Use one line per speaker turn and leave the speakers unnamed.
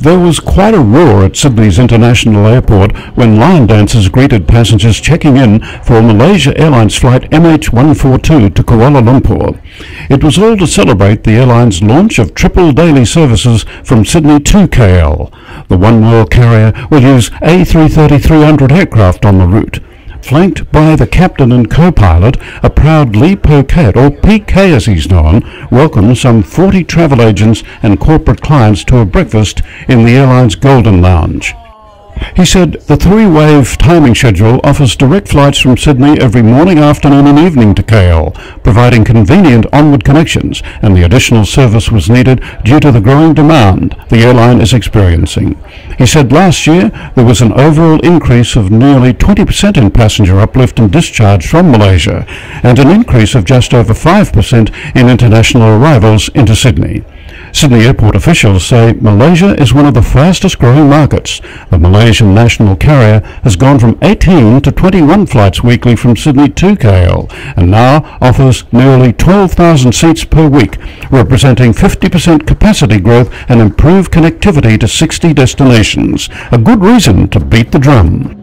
There was quite a roar at Sydney's International Airport when lion dancers greeted passengers checking in for Malaysia Airlines flight MH142 to Kuala Lumpur. It was all to celebrate the airline's launch of triple daily services from Sydney to KL. The One World carrier will use A330-300 aircraft on the route flanked by the captain and co-pilot, a proud Lee Phuket, or PK as he's known, welcomed some 40 travel agents and corporate clients to a breakfast in the airline's Golden Lounge. He said the three-wave timing schedule offers direct flights from Sydney every morning, afternoon and evening to KL, providing convenient onward connections, and the additional service was needed due to the growing demand the airline is experiencing. He said last year there was an overall increase of nearly 20% in passenger uplift and discharge from Malaysia, and an increase of just over 5% in international arrivals into Sydney. Sydney airport officials say Malaysia is one of the fastest growing markets. The Malaysian national carrier has gone from 18 to 21 flights weekly from Sydney to KL and now offers nearly 12,000 seats per week, representing 50% capacity growth and improved connectivity to 60 destinations. A good reason to beat the drum.